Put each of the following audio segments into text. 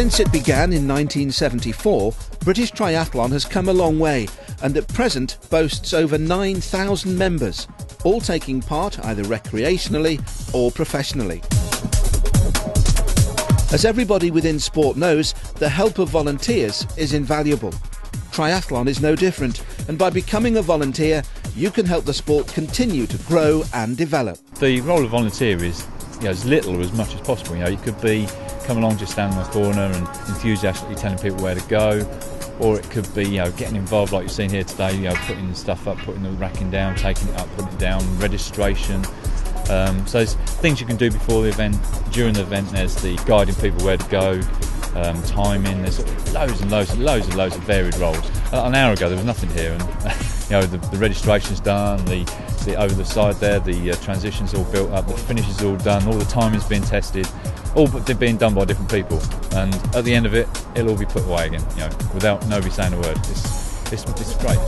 Since it began in 1974, British Triathlon has come a long way and at present boasts over 9,000 members, all taking part either recreationally or professionally. As everybody within sport knows, the help of volunteers is invaluable. Triathlon is no different, and by becoming a volunteer, you can help the sport continue to grow and develop. The role of volunteer is you know, as little or as much as possible. You know, you could be come along just stand in the corner and enthusiastically telling people where to go, or it could be you know getting involved like you've seen here today. You know, putting stuff up, putting the racking down, taking it up, putting it down, registration. Um, so there's things you can do before the event. During the event, there's the guiding people where to go, um, timing. There's loads and loads and loads and loads of varied roles. An hour ago, there was nothing here, and you know the, the registration's done, the, the over the side there, the uh, transition's all built up, the finish is all done, all the timing's been tested, all but being done by different people. And at the end of it, it'll all be put away again, you know, without nobody saying a word. It's, it's, it's great.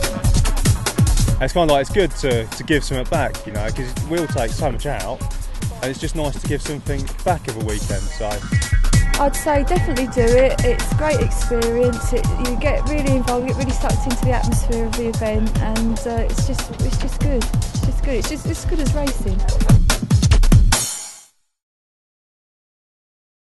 It's kind of like it's good to, to give something back, you know, because we'll take so much out, and it's just nice to give something back of a weekend. So. I'd say definitely do it. It's a great experience. It, you get really involved, you get really sucked into the atmosphere of the event, and uh, it's just it's just good. It's just good. It's just as good as racing.